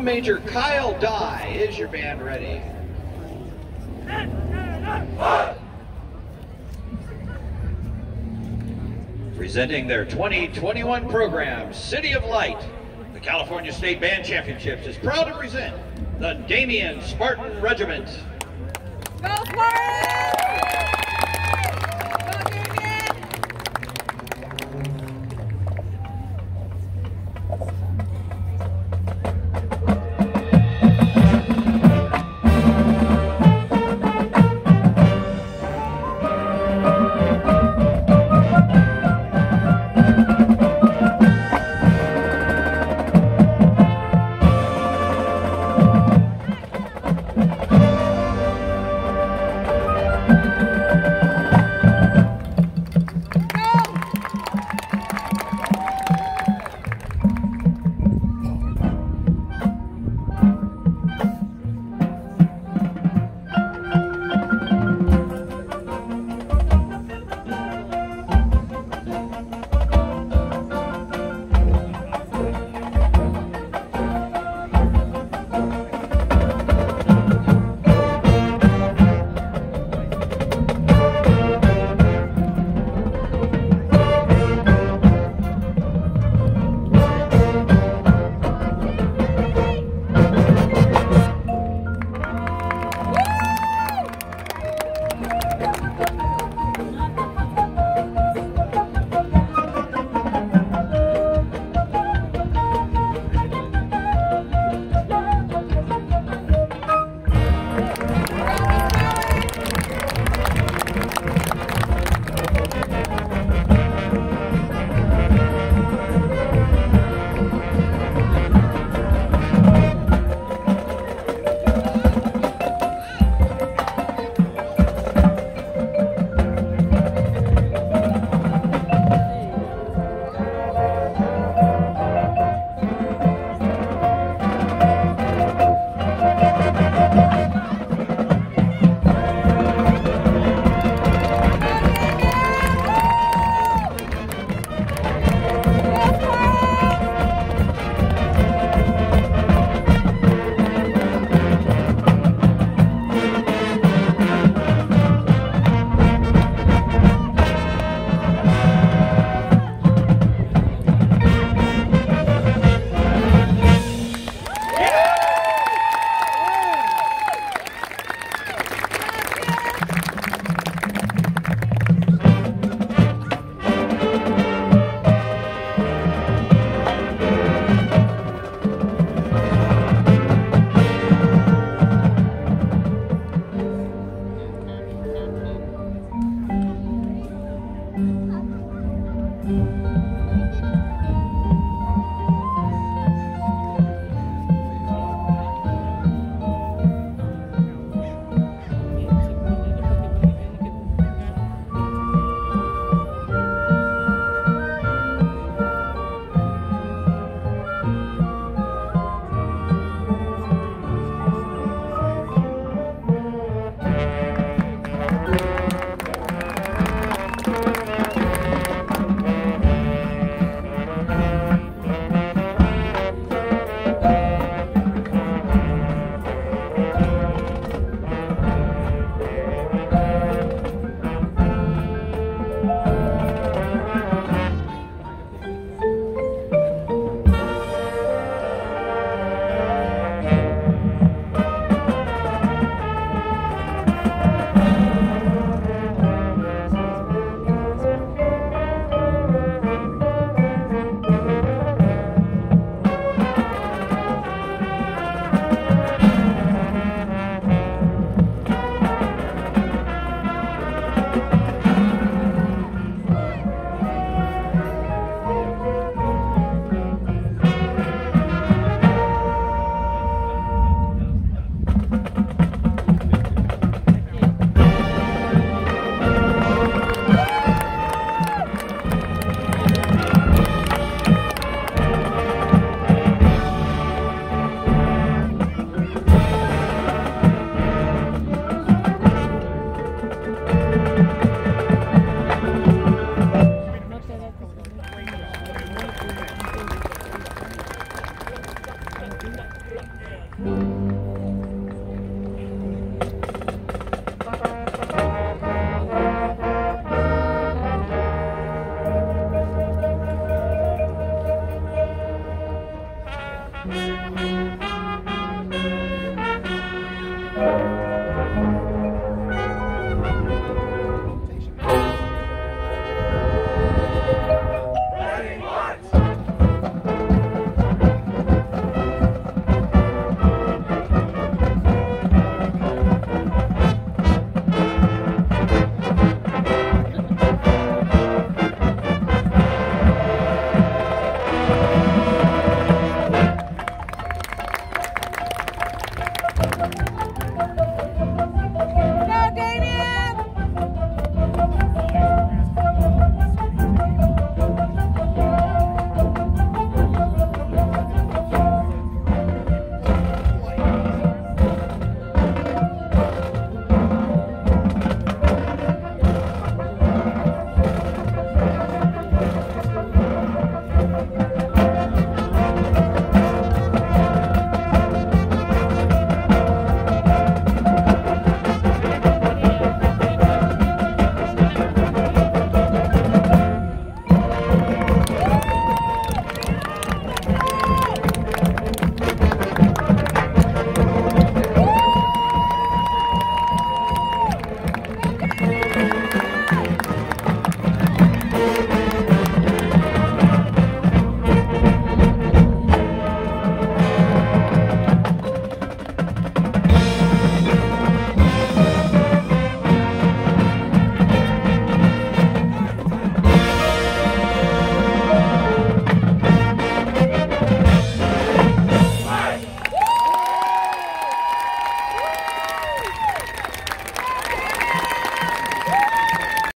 Drum Major Kyle Dye, is your band ready? Presenting their 2021 program, City of Light, the California State Band Championships is proud to present the Damien Spartan Regiment. Go Spartans!